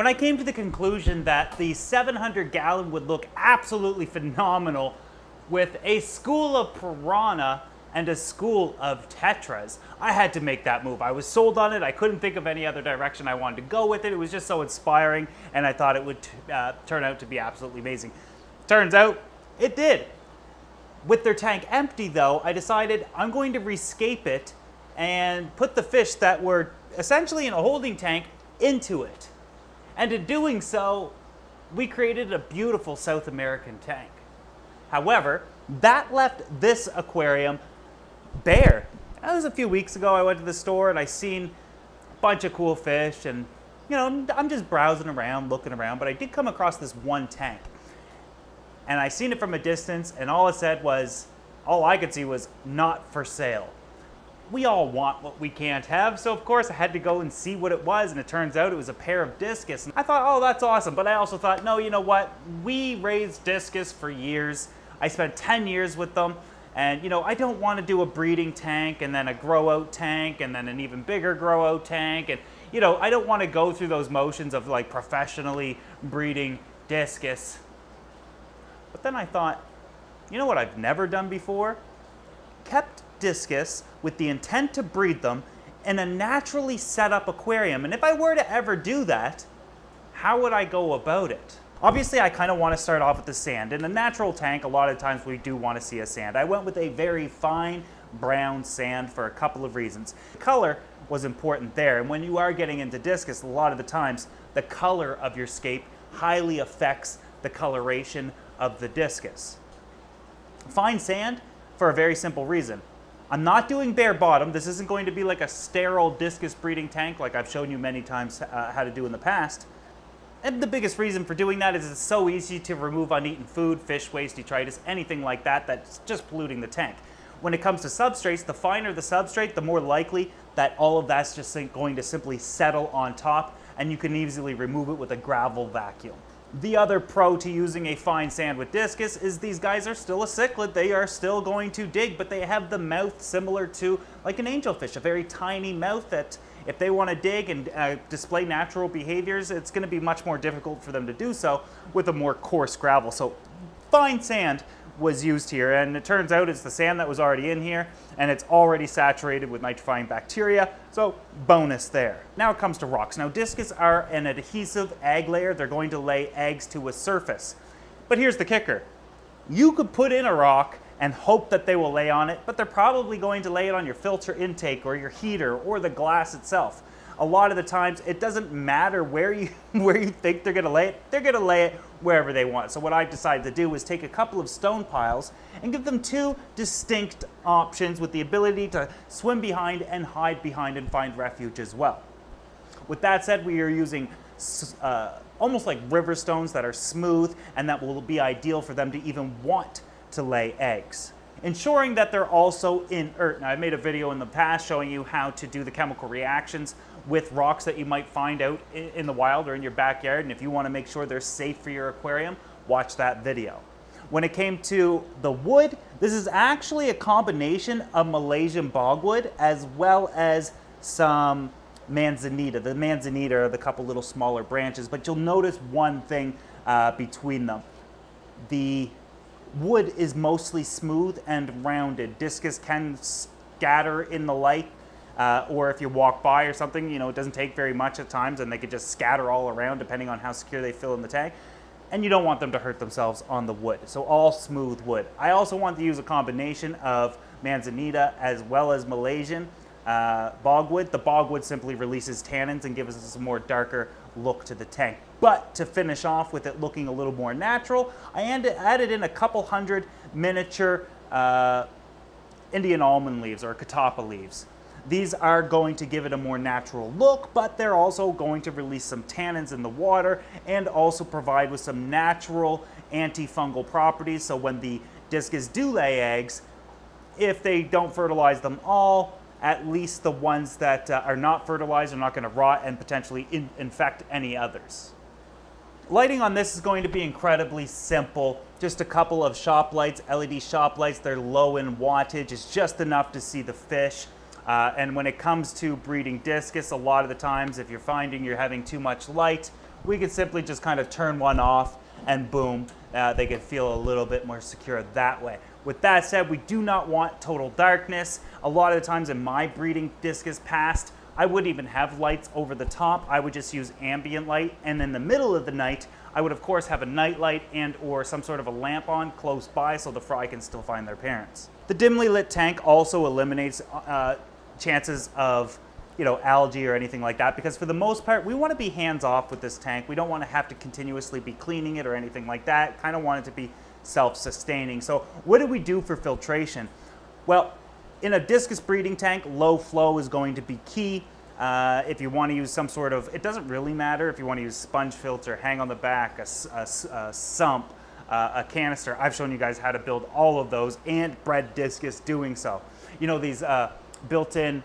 when I came to the conclusion that the 700 gallon would look absolutely phenomenal with a school of piranha and a school of tetras, I had to make that move. I was sold on it. I couldn't think of any other direction I wanted to go with it. It was just so inspiring, and I thought it would uh, turn out to be absolutely amazing. Turns out, it did. With their tank empty, though, I decided I'm going to rescape it and put the fish that were essentially in a holding tank into it. And in doing so, we created a beautiful South American tank. However, that left this aquarium bare. That was a few weeks ago. I went to the store and I seen a bunch of cool fish and you know, I'm just browsing around, looking around, but I did come across this one tank. And I seen it from a distance and all it said was, all I could see was not for sale. We all want what we can't have, so of course I had to go and see what it was, and it turns out it was a pair of discus. And I thought, oh, that's awesome, but I also thought, no, you know what? We raised discus for years. I spent 10 years with them. And you know, I don't want to do a breeding tank and then a grow out tank and then an even bigger grow out tank. And you know, I don't want to go through those motions of like professionally breeding discus. But then I thought, you know what I've never done before? Kept discus with the intent to breed them in a naturally set up aquarium. And if I were to ever do that, how would I go about it? Obviously, I kind of want to start off with the sand. In a natural tank, a lot of times we do want to see a sand. I went with a very fine brown sand for a couple of reasons. Color was important there, and when you are getting into discus, a lot of the times, the color of your scape highly affects the coloration of the discus. Fine sand for a very simple reason. I'm not doing bare bottom. This isn't going to be like a sterile discus breeding tank like I've shown you many times uh, how to do in the past. And the biggest reason for doing that is it's so easy to remove uneaten food, fish waste, detritus, anything like that that's just polluting the tank. When it comes to substrates, the finer the substrate, the more likely that all of that's just going to simply settle on top and you can easily remove it with a gravel vacuum. The other pro to using a fine sand with discus is these guys are still a cichlid. They are still going to dig, but they have the mouth similar to like an angelfish, a very tiny mouth that if they want to dig and uh, display natural behaviors, it's going to be much more difficult for them to do so with a more coarse gravel. So fine sand was used here. And it turns out it's the sand that was already in here and it's already saturated with nitrifying bacteria. So bonus there. Now it comes to rocks. Now discus are an adhesive egg layer. They're going to lay eggs to a surface. But here's the kicker. You could put in a rock and hope that they will lay on it, but they're probably going to lay it on your filter intake or your heater or the glass itself. A lot of the times it doesn't matter where you where you think they're to lay it. They're to lay it wherever they want. So what I've decided to do is take a couple of stone piles and give them two distinct options with the ability to swim behind and hide behind and find refuge as well. With that said, we are using uh, almost like river stones that are smooth and that will be ideal for them to even want to lay eggs. Ensuring that they're also inert. Now, I've made a video in the past showing you how to do the chemical reactions with rocks that you might find out in the wild or in your backyard. And if you want to make sure they're safe for your aquarium, watch that video. When it came to the wood, this is actually a combination of Malaysian bogwood as well as some manzanita. The manzanita are the couple little smaller branches, but you'll notice one thing uh, between them. The wood is mostly smooth and rounded. Discus can scatter in the light, uh, or if you walk by or something, you know, it doesn't take very much at times and they could just scatter all around depending on how secure they fill in the tank. And you don't want them to hurt themselves on the wood. So all smooth wood. I also want to use a combination of manzanita as well as Malaysian uh, bogwood. The bogwood simply releases tannins and gives us a more darker look to the tank. But to finish off with it looking a little more natural, I added in a couple hundred miniature uh, Indian almond leaves or catappa leaves. These are going to give it a more natural look, but they're also going to release some tannins in the water and also provide with some natural antifungal properties. So when the discus do lay eggs, if they don't fertilize them all, at least the ones that uh, are not fertilized are not going to rot and potentially in infect any others. Lighting on this is going to be incredibly simple. Just a couple of shop lights, LED shop lights. They're low in wattage. It's just enough to see the fish. Uh, and when it comes to breeding discus, a lot of the times if you're finding you're having too much light we could simply just kind of turn one off and boom, uh, they can feel a little bit more secure that way. With that said, we do not want total darkness. A lot of the times in my breeding discus past, I wouldn't even have lights over the top. I would just use ambient light. And in the middle of the night, I would of course have a night light and or some sort of a lamp on close by so the fry can still find their parents. The dimly lit tank also eliminates uh, chances of you know, algae or anything like that because for the most part, we want to be hands off with this tank. We don't want to have to continuously be cleaning it or anything like that. Kind of want it to be self-sustaining. So what do we do for filtration? Well, in a discus breeding tank, low flow is going to be key. Uh, if you want to use some sort of, it doesn't really matter if you want to use sponge filter, hang on the back, a, a, a sump, uh, a canister. I've shown you guys how to build all of those and bred discus doing so. You know, these uh, built-in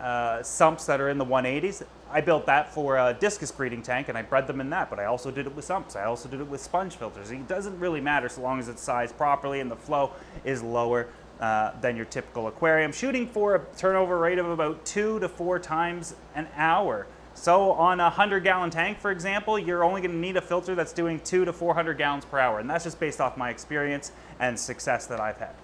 uh, sumps that are in the 180s, I built that for a discus breeding tank and I bred them in that, but I also did it with sumps. I also did it with sponge filters. It doesn't really matter so long as it's sized properly and the flow is lower uh, than your typical aquarium. Shooting for a turnover rate of about two to four times an hour. So on a 100 gallon tank, for example, you're only gonna need a filter that's doing two to 400 gallons per hour. And that's just based off my experience and success that I've had.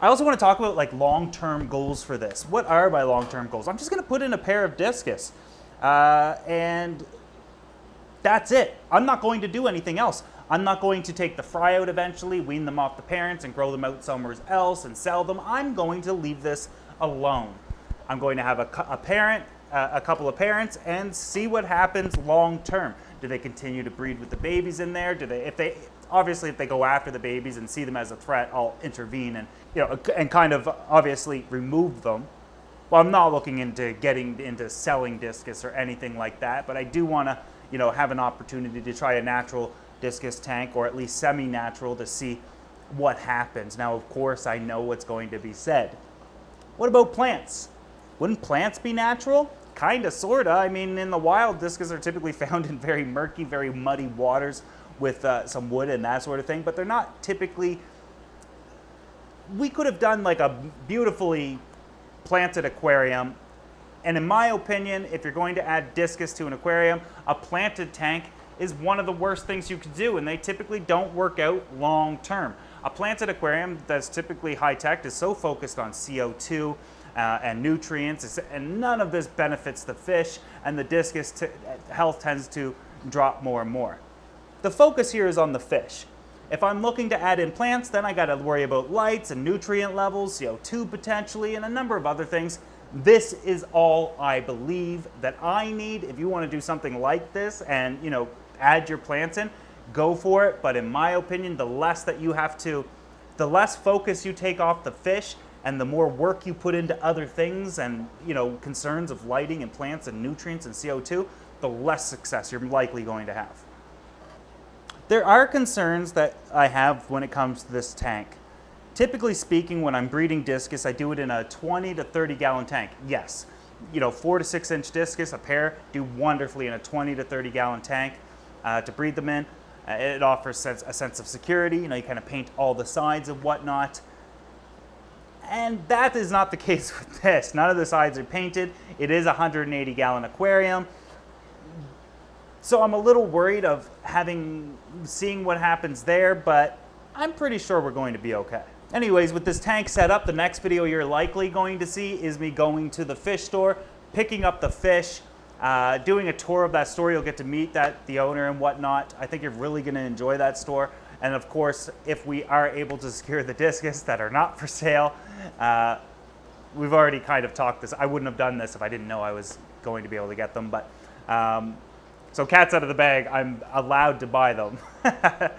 I also want to talk about like long-term goals for this. What are my long-term goals? I'm just going to put in a pair of discus. Uh, and that's it. I'm not going to do anything else. I'm not going to take the fry out eventually, wean them off the parents and grow them out somewhere else and sell them. I'm going to leave this alone. I'm going to have a, a parent, uh, a couple of parents and see what happens long term. Do they continue to breed with the babies in there? Do they, if they, obviously if they go after the babies and see them as a threat, I'll intervene and, you know, and kind of obviously remove them. Well, I'm not looking into getting into selling discus or anything like that, but I do want to, you know, have an opportunity to try a natural discus tank or at least semi-natural to see what happens. Now, of course, I know what's going to be said. What about plants? Wouldn't plants be natural? Kinda, sorta. I mean, in the wild, discus are typically found in very murky, very muddy waters with uh, some wood and that sort of thing, but they're not typically. We could have done like a beautifully planted aquarium. And in my opinion, if you're going to add discus to an aquarium, a planted tank is one of the worst things you could do, and they typically don't work out long term. A planted aquarium that's typically high tech is so focused on CO2 uh, and nutrients, and none of this benefits the fish, and the discus health tends to drop more and more. The focus here is on the fish. If I'm looking to add in plants, then I got to worry about lights and nutrient levels, CO2 potentially, and a number of other things. This is all I believe that I need. If you want to do something like this and, you know, add your plants in, go for it. But in my opinion, the less that you have to, the less focus you take off the fish and the more work you put into other things and, you know, concerns of lighting and plants and nutrients and CO2, the less success you're likely going to have. There are concerns that I have when it comes to this tank. Typically speaking, when I'm breeding discus, I do it in a 20 to 30 gallon tank. Yes, you know, four to six inch discus, a pair, do wonderfully in a 20 to 30 gallon tank uh, to breed them in. Uh, it offers sense, a sense of security. You know, you kind of paint all the sides and whatnot. And that is not the case with this. None of the sides are painted. It is a 180 gallon aquarium. So I'm a little worried of having, seeing what happens there, but I'm pretty sure we're going to be okay. Anyways, with this tank set up, the next video you're likely going to see is me going to the fish store, picking up the fish, uh, doing a tour of that store, you'll get to meet that the owner and whatnot. I think you're really going to enjoy that store. And of course, if we are able to secure the discus that are not for sale, uh, we've already kind of talked this. I wouldn't have done this if I didn't know I was going to be able to get them. But um, so cats out of the bag, I'm allowed to buy them.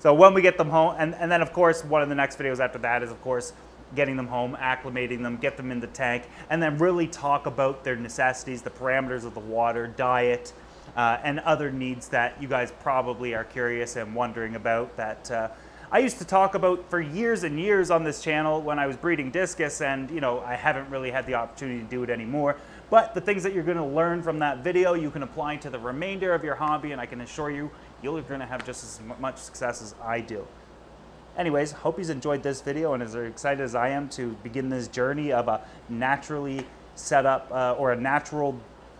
so when we get them home, and, and then of course, one of the next videos after that is of course getting them home, acclimating them, get them in the tank, and then really talk about their necessities, the parameters of the water, diet, uh, and other needs that you guys probably are curious and wondering about that uh, I used to talk about for years and years on this channel when I was breeding discus and you know I haven't really had the opportunity to do it anymore but the things that you're going to learn from that video you can apply to the remainder of your hobby and I can assure you you're going to have just as much success as I do. Anyways, hope you've enjoyed this video and as excited as I am to begin this journey of a naturally set up uh, or a natural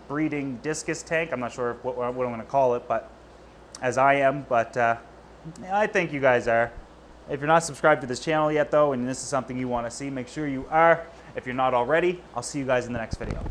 breeding discus tank. I'm not sure what, what I'm going to call it, but as I am, but uh, I think you guys are. If you're not subscribed to this channel yet though, and this is something you want to see, make sure you are. If you're not already, I'll see you guys in the next video.